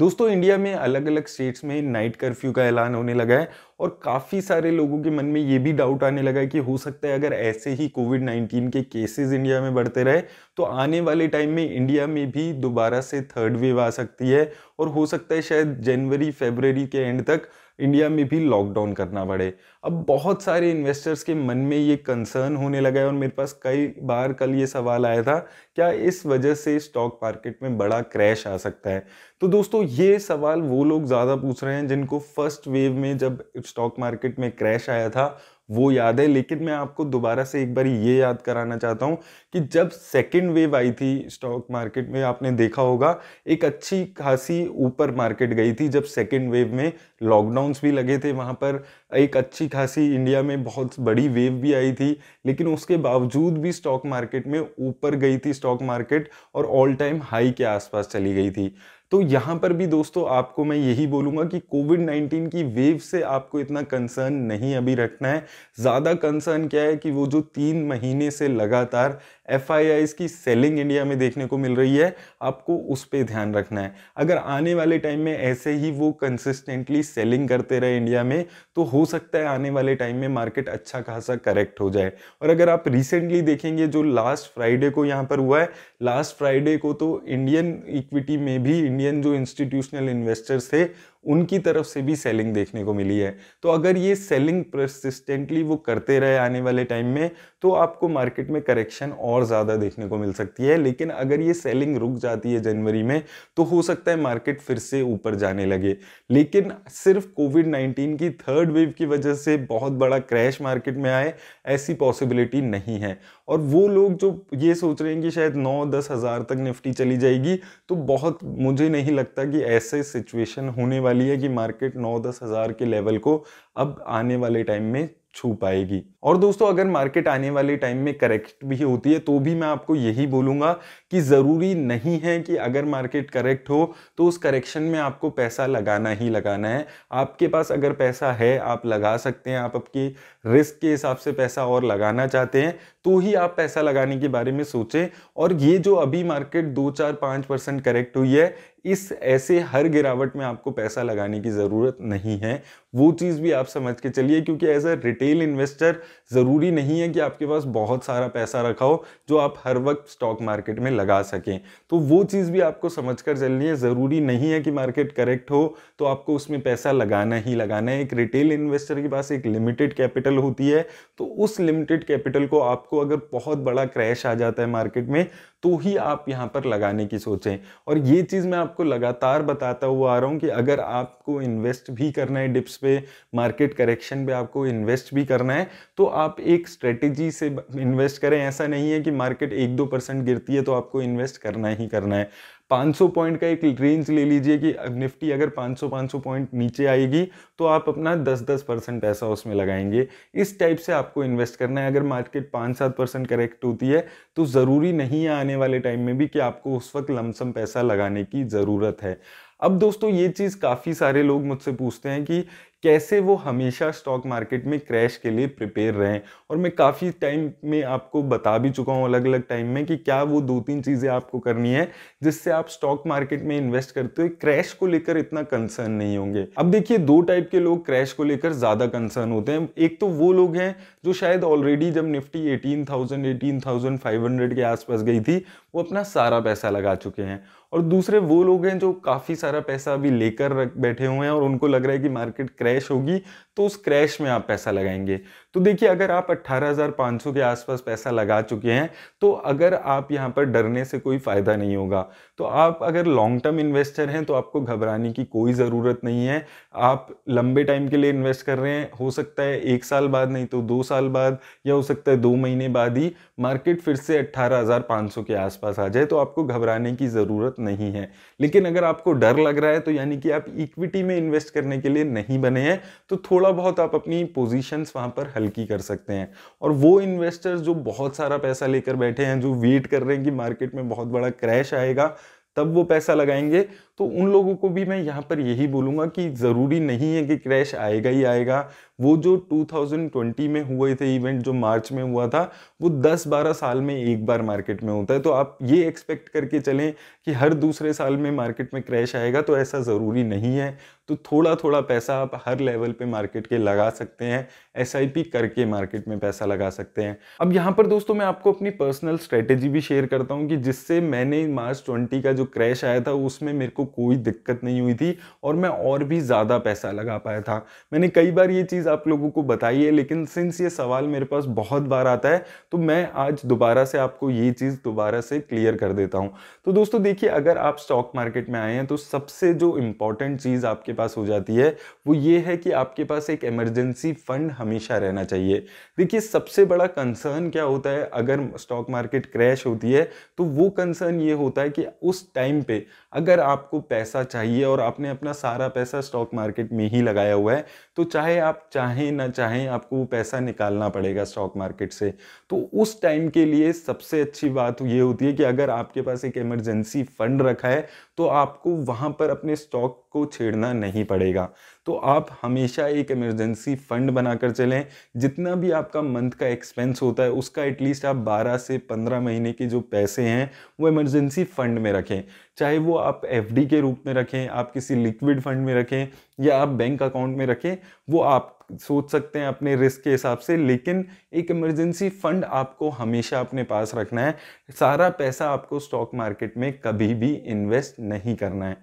दोस्तों, इंडिया में अलग अलग स्टेट्स में नाइट कर्फ्यू का ऐलान होने लगा है और काफ़ी सारे लोगों के मन में ये भी डाउट आने लगा है कि हो सकता है अगर ऐसे ही कोविड 19 के केसेस इंडिया में बढ़ते रहे तो आने वाले टाइम में इंडिया में भी दोबारा से थर्ड वेव आ सकती है और हो सकता है शायद जनवरी फेबररी के एंड तक इंडिया में भी लॉकडाउन करना पड़े। अब बहुत सारे इन्वेस्टर्स के मन में ये कंसर्न होने लगा है और मेरे पास कई बार कल ये सवाल आया था, क्या इस वजह से स्टॉक मार्केट में बड़ा क्रैश आ सकता है? तो दोस्तों, ये सवाल वो लोग ज़्यादा पूछ रहे हैं जिनको फ़र्स्ट वेव में जब स्टॉक मार्केट में क्रैश आया था वो याद है, लेकिन मैं आपको दोबारा से एक बार ये याद कराना चाहता हूँ कि जब सेकेंड वेव आई थी स्टॉक मार्केट में, आपने देखा होगा, एक अच्छी खासी ऊपर मार्केट गई थी जब सेकेंड वेव में लॉकडाउन्स भी लगे थे वहाँ पर। एक अच्छी खासी इंडिया में बहुत बड़ी वेव भी आई थी, लेकिन उसके बावजूद भी स्टॉक मार्केट में ऊपर गई थी स्टॉक मार्केट और ऑल टाइम हाई के आसपास चली गई थी। तो यहाँ पर भी दोस्तों आपको मैं यही बोलूँगा कि कोविड 19 की वेव से आपको इतना कंसर्न नहीं अभी रखना है। ज़्यादा कंसर्न क्या है कि वो जो तीन महीने से लगातार एफ़ की सेलिंग इंडिया में देखने को मिल रही है। आपको उस पर ध्यान रखना है। अगर आने वाले टाइम में ऐसे ही वो कंसिस्टेंटली सेलिंग करते रहे इंडिया में तो हो सकता है आने वाले टाइम में मार्केट अच्छा खासा करेक्ट हो जाए। और अगर आप रिसेंटली देखेंगे जो लास्ट फ्राइडे को यहाँ पर हुआ है लास्ट फ्राइडे को तो इंडियन इक्विटी में भी इंडियन जो इंस्टीट्यूशनल इन्वेस्टर्स थे उनकी तरफ़ से भी सेलिंग देखने को मिली है। तो अगर ये सेलिंग परसिस्टेंटली वो करते रहे आने वाले टाइम में तो आपको मार्केट में करेक्शन और ज़्यादा देखने को मिल सकती है। लेकिन अगर ये सेलिंग रुक जाती है जनवरी में तो हो सकता है मार्केट फिर से ऊपर जाने लगे। लेकिन सिर्फ़ कोविड नाइन्टीन की थर्ड वेव की वजह से बहुत बड़ा क्रैश मार्केट में आए, ऐसी पॉसिबिलिटी नहीं है। और वो लोग जो ये सोच रहे हैं कि शायद नौ, दस हज़ार तक निफ्टी चली जाएगी तो बहुत मुझे नहीं लगता कि ऐसे सिचुएशन होने वाली है कि मार्केट नौ, दस हज़ार के लेवल को अब आने वाले टाइम में छू पाएगी। और दोस्तों, अगर मार्केट आने वाले टाइम में करेक्ट भी होती है तो भी मैं आपको यही बोलूँगा कि ज़रूरी नहीं है कि अगर मार्केट करेक्ट हो तो उस करेक्शन में आपको पैसा लगाना ही लगाना है। आपके पास अगर पैसा है, आप लगा सकते हैं। आप आपकी रिस्क के हिसाब से पैसा और लगाना चाहते हैं तो ही आप पैसा लगाने के बारे में सोचें। और ये जो अभी मार्केट दो चार पाँच परसेंट करेक्ट हुई है, इस ऐसे हर गिरावट में आपको पैसा लगाने की ज़रूरत नहीं है। वो चीज़ भी आप समझ के चलिए, क्योंकि एज अ रिटेल इन्वेस्टर ज़रूरी नहीं है कि आपके पास बहुत सारा पैसा रखा हो, जो आप हर वक्त स्टॉक मार्केट में लगा सकें। तो वो चीज़ भी आपको समझ कर चलनी है ज़रूरी नहीं है कि मार्केट करेक्ट हो तो आपको उसमें पैसा लगाना ही लगाना है। एक रिटेल इन्वेस्टर के पास एक लिमिटेड कैपिटल होती है तो उस लिमिटेड कैपिटल को आपको अगर बहुत बड़ा क्रैश आ जाता है मार्केट में तो ही आप यहाँ पर लगाने की सोचें। और ये चीज़ मैं आपको लगातार बताता हुआ आ रहा हूँ कि अगर आपको इन्वेस्ट भी करना है डिप्स पे मार्केट करेक्शन पे आपको इन्वेस्ट भी करना है तो आप एक स्ट्रेटेजी से इन्वेस्ट करें। ऐसा नहीं है कि मार्केट एक दो परसेंट गिरती है तो आपको इन्वेस्ट करना ही करना है। 500 पॉइंट का एक रेंज ले लीजिए कि निफ्टी अगर 500 500 पॉइंट नीचे आएगी तो आप अपना 10 10 परसेंट पैसा उसमें लगाएँगे। इस टाइप से आपको इन्वेस्ट करना है। अगर मार्केट 5 7 परसेंट करेक्ट होती है तो ज़रूरी नहीं है आने वाले टाइम में भी कि आपको उस वक्त लमसम पैसा लगाने की ज़रूरत है। अब दोस्तों, ये चीज़ काफ़ी सारे लोग मुझसे पूछते हैं कि कैसे वो हमेशा स्टॉक मार्केट में क्रैश के लिए प्रिपेयर रहें? और मैं काफ़ी टाइम में आपको बता भी चुका हूँ अलग अलग टाइम में कि क्या वो दो तीन चीज़ें आपको करनी है जिससे आप स्टॉक मार्केट में इन्वेस्ट करते हुए क्रैश को लेकर इतना कंसर्न नहीं होंगे। अब देखिए, दो टाइप के लोग क्रैश को लेकर ज़्यादा कंसर्न होते हैं। एक तो वो लोग हैं जो शायद ऑलरेडी जब Nifty eighteen thousand eighteen thousand five hundred के आसपास गई थी, वो अपना सारा पैसा लगा चुके हैं। और दूसरे वो लोग हैं जो काफ़ी सारा पैसा अभी लेकर बैठे हुए हैं और उनको लग रहा है कि मार्केट क्रैश होगी तो उस क्रैश में आप पैसा लगाएँगे। तो देखिए अगर आप 18,500 के आसपास पैसा लगा चुके हैं तो अगर आप यहाँ पर डरने से कोई फ़ायदा नहीं होगा। तो आप अगर लॉन्ग टर्म इन्वेस्टर हैं तो आपको घबराने की कोई ज़रूरत नहीं है। आप लंबे टाइम के लिए इन्वेस्ट कर रहे हैं हो सकता है एक साल बाद नहीं तो दो साल बाद या हो सकता है दो महीने बाद ही मार्केट फिर से अट्ठारह के आसपास आ जाए तो आपको घबराने की ज़रूरत नहीं है। लेकिन अगर आपको डर लग रहा है तो यानी कि आप इक्विटी में इन्वेस्ट करने के लिए नहीं बने हैं तो थोड़ा बहुत आप अपनी पोजीशंस वहाँ पर हल्की कर सकते हैं। और वो इन्वेस्टर्स जो बहुत सारा पैसा लेकर बैठे हैं, जो वेट कर रहे हैं कि मार्केट में बहुत बड़ा क्रैश आएगा, तब वो पैसा लगाएँगे। तो उन लोगों को भी मैं यहाँ पर यही बोलूँगा कि ज़रूरी नहीं है कि क्रैश आएगा ही आएगा। वो जो 2020 में हुए थे इवेंट जो मार्च में हुआ था, वो 10-12 साल में एक बार मार्केट में होता है। तो आप ये एक्सपेक्ट करके चलें कि हर दूसरे साल में मार्केट में क्रैश आएगा तो ऐसा ज़रूरी नहीं है। तो थोड़ा थोड़ा पैसा आप हर लेवल पे मार्केट के लगा सकते हैं एसआईपी करके मार्केट में पैसा लगा सकते हैं। अब यहाँ पर दोस्तों मैं आपको अपनी पर्सनल स्ट्रेटेजी भी शेयर करता हूँ कि जिससे मैंने मार्च ट्वेंटी का जो क्रैश आया था, उसमें मेरे को कोई दिक्कत नहीं हुई थी और मैं और भी ज़्यादा पैसा लगा पाया था। मैंने कई बार ये चीज़ आप लोगों को बताई है, लेकिन सिंस ये सवाल मेरे पास बहुत बार आता है तो मैं आज दोबारा से आपको ये चीज़ दोबारा से क्लियर कर देता हूँ। तो दोस्तों देखिए, अगर आप स्टॉक मार्केट में आए हैं तो सबसे जो इंपॉर्टेंट चीज़ आपके पास हो जाती है, वो ये है कि आपके पास एक इमरजेंसी फंड हमेशा रहना चाहिए। देखिए, सबसे बड़ा कंसर्न क्या होता है? अगर स्टॉक मार्केट क्रैश होती है तो वो कंसर्न ये होता है कि उस टाइम पे अगर आपको पैसा चाहिए और आपने अपना सारा पैसा स्टॉक मार्केट में ही लगाया हुआ है तो चाहे आप चाहें ना चाहें आपको वो पैसा निकालना पड़ेगा स्टॉक मार्केट से। तो उस टाइम के लिए सबसे अच्छी बात ये होती है कि अगर आपके पास एक इमरजेंसी फंड रखा है तो आपको वहाँ पर अपने स्टॉक को छेड़ना नहीं पड़ेगा। तो आप हमेशा एक इमरजेंसी फंड बनाकर चलें। जितना भी आपका मंथ का एक्सपेंस होता है, उसका एटलीस्ट आप 12 से 15 महीने के जो पैसे हैं, वो इमरजेंसी फंड में रखें। चाहे वो आप एफडी के रूप में रखें, आप किसी लिक्विड फंड में रखें, या आप बैंक अकाउंट में रखें, वो आप सोच सकते हैं अपने रिस्क के हिसाब से। लेकिन एक इमरजेंसी फंड आपको हमेशा अपने पास रखना है। सारा पैसा आपको स्टॉक मार्केट में कभी भी इन्वेस्ट नहीं करना है।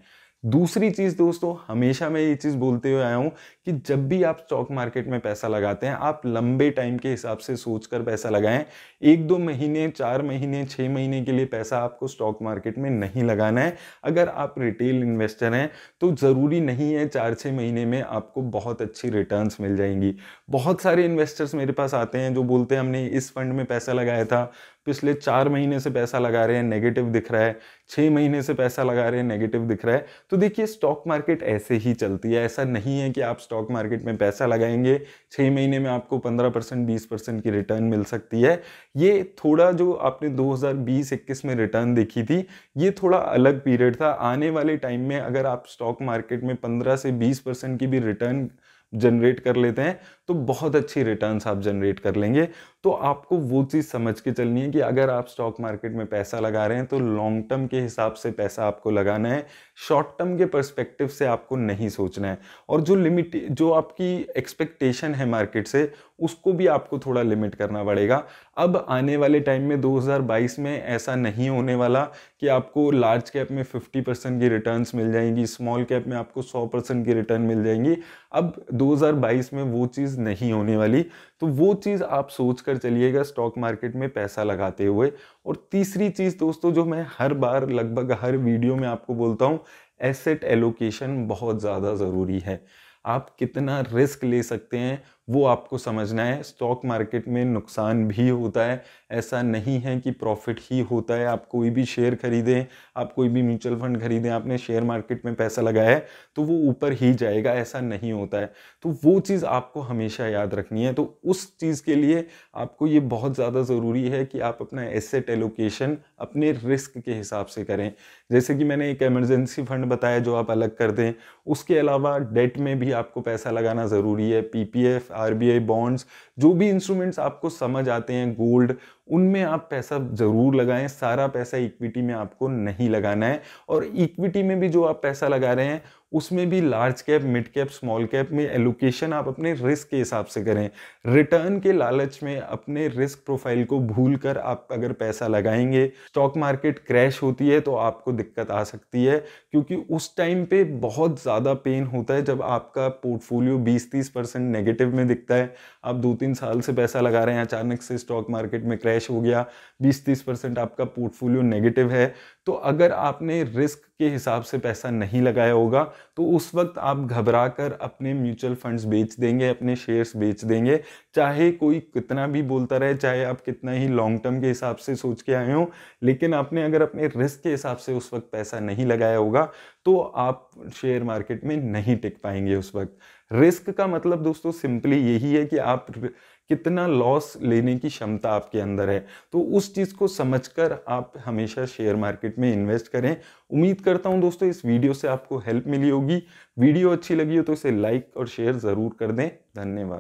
दूसरी चीज़ दोस्तों, हमेशा मैं ये चीज़ बोलते हुए आया हूँ कि जब भी आप स्टॉक मार्केट में पैसा लगाते हैं, आप लंबे टाइम के हिसाब से सोचकर पैसा लगाएँ। एक दो महीने, चार महीने छः महीने के लिए पैसा आपको स्टॉक मार्केट में नहीं लगाना है। अगर आप रिटेल इन्वेस्टर हैं तो ज़रूरी नहीं है चार छः महीने में आपको बहुत अच्छी रिटर्न मिल जाएँगी। बहुत सारे इन्वेस्टर्स मेरे पास आते हैं जो बोलते हैं, हमने इस फंड में पैसा लगाया था पिछले चार महीने से पैसा लगा रहे हैं नेगेटिव दिख रहा है छः महीने से पैसा लगा रहे हैं नेगेटिव दिख रहा है। तो देखिए स्टॉक मार्केट ऐसे ही चलती है। ऐसा नहीं है कि आप स्टॉक मार्केट में पैसा लगाएँगे छः महीने में आपको पंद्रह परसेंट, बीस परसेंट की रिटर्न मिल सकती है। ये थोड़ा जो आपने 2020-21 में रिटर्न देखी थी, ये थोड़ा अलग पीरियड था। आने वाले टाइम में अगर आप स्टॉक मार्केट में 15 से 20 परसेंट की भी रिटर्न जनरेट कर लेते हैं तो बहुत अच्छी रिटर्न्स आप जनरेट कर लेंगे। तो आपको वो चीज़ समझ के चलनी है कि अगर आप स्टॉक मार्केट में पैसा लगा रहे हैं तो लॉन्ग टर्म के हिसाब से पैसा आपको लगाना है। शॉर्ट टर्म के परस्पेक्टिव से आपको नहीं सोचना है। और जो लिमिट जो आपकी एक्सपेक्टेशन है मार्केट से, उसको भी आपको थोड़ा लिमिट करना पड़ेगा। अब आने वाले टाइम में 2022 में ऐसा नहीं होने वाला कि आपको लार्ज कैप में 50 परसेंट की रिटर्न्स मिल जाएँगी स्मॉल कैप में आपको 100 परसेंट की रिटर्न मिल जाएँगी। अब 2022 में वो चीज़ नहीं होने वाली तो वो चीज़ आप सोच कर चलिएगा स्टॉक मार्केट में पैसा लगाते हुए। और तीसरी चीज़ दोस्तों, जो मैं हर बार, लगभग हर वीडियो में आपको बोलता हूँ एसेट एलोकेशन बहुत ज़्यादा ज़रूरी है। आप कितना रिस्क ले सकते हैं वो आपको समझना है स्टॉक मार्केट में नुकसान भी होता है। ऐसा नहीं है कि प्रॉफिट ही होता है। आप कोई भी शेयर खरीदें, आप कोई भी म्यूचुअल फंड खरीदें, आपने शेयर मार्केट में पैसा लगाया है तो वो ऊपर ही जाएगा, ऐसा नहीं होता है। तो वो चीज़ आपको हमेशा याद रखनी है। तो उस चीज़ के लिए आपको ये बहुत ज़्यादा ज़रूरी है कि आप अपना एसेट एलोकेशन अपने रिस्क के हिसाब से करें। जैसे कि मैंने एक एमरजेंसी फंड बताया जो आप अलग कर दें, उसके अलावा डेट में भी आपको पैसा लगाना ज़रूरी है पीपीएफ RBI bonds जो भी इंस्ट्रूमेंट्स आपको समझ आते हैं गोल्ड उनमें आप पैसा ज़रूर लगाएँ। सारा पैसा इक्विटी में आपको नहीं लगाना है। और इक्विटी में भी जो आप पैसा लगा रहे हैं, उसमें भी large cap mid cap small cap में एलोकेशन आप अपने रिस्क के हिसाब से करें। रिटर्न के लालच में अपने रिस्क प्रोफ़ाइल को भूल कर आप अगर पैसा लगाएँगे स्टॉक मार्केट क्रैश होती है तो आपको दिक्कत आ सकती है। क्योंकि उस टाइम पे बहुत ज़्यादा पेन होता है जब आपका पोर्टफोलियो 20-30 परसेंट नेगेटिव में दिखता है। आप दो तीन साल से पैसा लगा रहे हैं, अचानक से स्टॉक मार्केट में क्रैश हो गया 20-30 परसेंट आपका पोर्टफोलियो नेगेटिव है। तो अगर आपने रिस्क के हिसाब से पैसा नहीं लगाया होगा तो उस वक्त आप घबरा कर अपने म्यूचुअल फंड्स बेच देंगे, अपने शेयर्स बेच देंगे। चाहे कोई कितना भी बोलता रहे, चाहे आप कितना ही लॉन्ग टर्म के हिसाब से सोच के आए हो, लेकिन आपने अगर अपने रिस्क के हिसाब से उस वक्त पैसा नहीं लगाया होगा तो आप शेयर मार्केट में नहीं टिक पाएँगे उस वक्त। रिस्क का मतलब दोस्तों सिंपली यही है कि आप कितना लॉस लेने की क्षमता आपके अंदर है। तो उस चीज़ को समझकर आप हमेशा शेयर मार्केट में इन्वेस्ट करें। उम्मीद करता हूँ दोस्तों, इस वीडियो से आपको हेल्प मिली होगी। वीडियो अच्छी लगी हो तो इसे लाइक और शेयर ज़रूर कर दें। धन्यवाद।